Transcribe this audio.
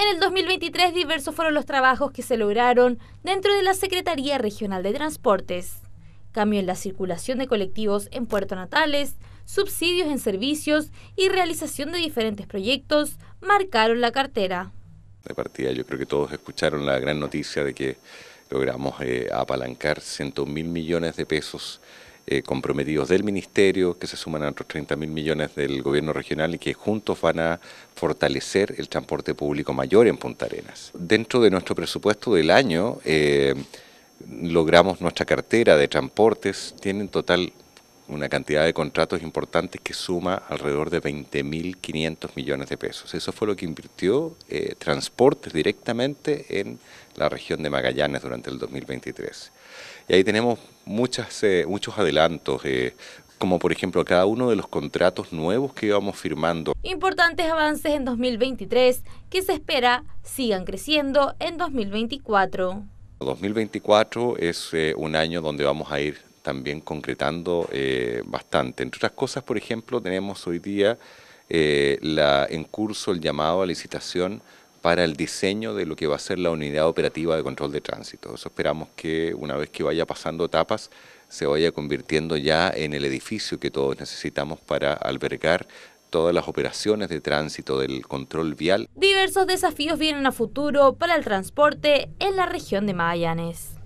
En el 2023 diversos fueron los trabajos que se lograron dentro de la Secretaría Regional de Transportes. Cambio en la circulación de colectivos en Puerto Natales, subsidios en servicios y realización de diferentes proyectos marcaron la cartera. De partida yo creo que todos escucharon la gran noticia de que logramos eh, apalancar 100 mil millones de pesos eh, comprometidos del Ministerio, que se suman a otros 30 mil millones del gobierno regional y que juntos van a fortalecer el transporte público mayor en Punta Arenas. Dentro de nuestro presupuesto del año, eh, logramos nuestra cartera de transportes, tiene en total una cantidad de contratos importantes que suma alrededor de 20.500 millones de pesos. Eso fue lo que invirtió eh, Transportes directamente en la región de Magallanes durante el 2023. Y ahí tenemos muchas, eh, muchos adelantos, eh, como por ejemplo cada uno de los contratos nuevos que íbamos firmando. Importantes avances en 2023 que se espera sigan creciendo en 2024. 2024 es un año donde vamos a ir también concretando eh, bastante. Entre otras cosas, por ejemplo, tenemos hoy día eh, la, en curso el llamado a licitación para el diseño de lo que va a ser la unidad operativa de control de tránsito. Eso esperamos que una vez que vaya pasando etapas se vaya convirtiendo ya en el edificio que todos necesitamos para albergar todas las operaciones de tránsito del control vial. Diversos desafíos vienen a futuro para el transporte en la región de Magallanes.